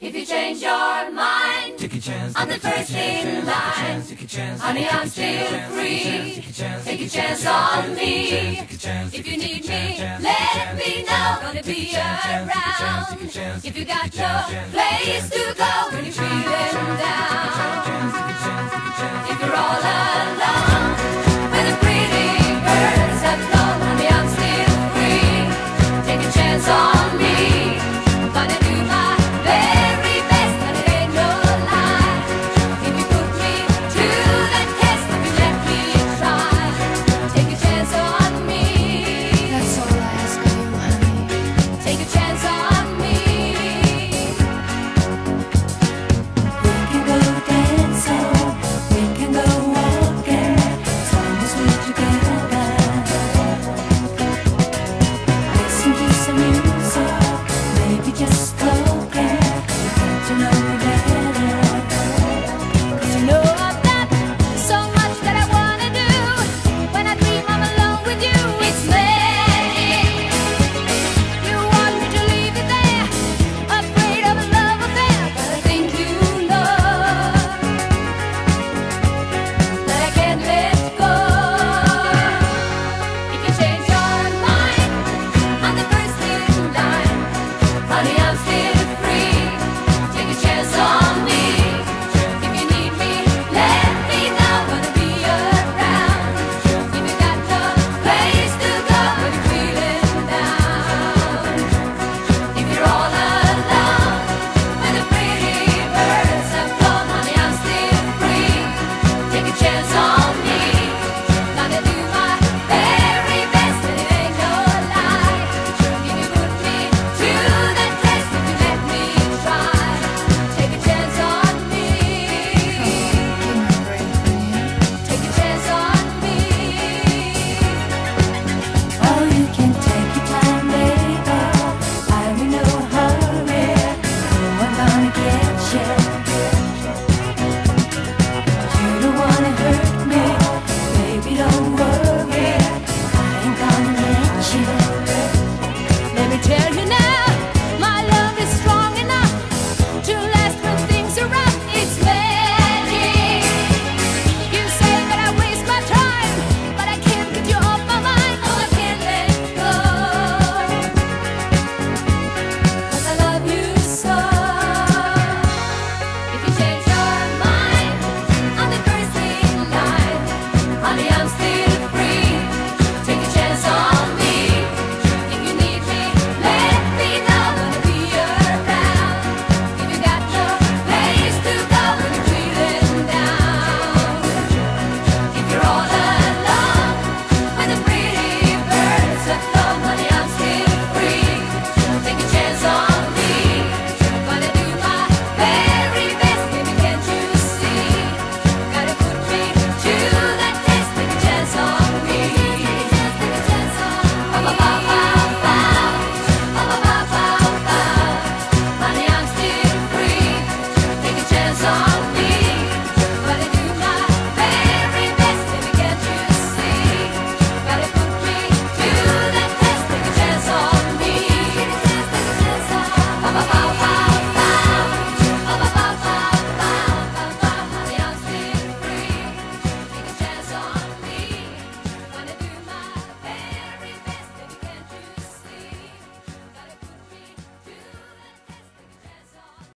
If you change your mind, take a chance. I'm the first in line. Honey, I'm still free. Take a chance on me. If you need me, let me know. Gonna be around. If you got no place to go.